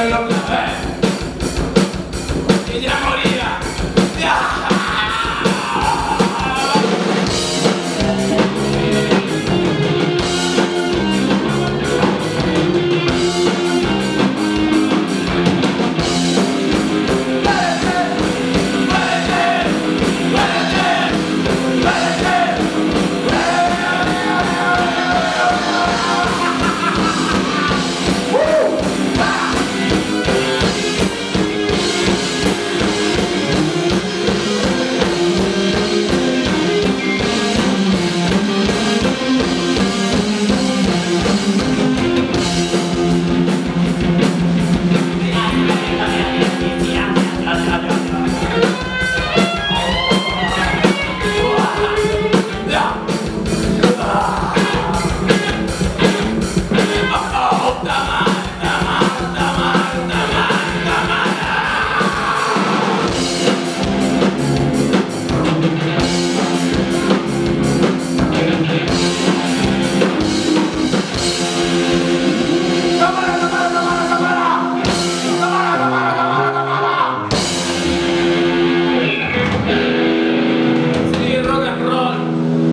달라고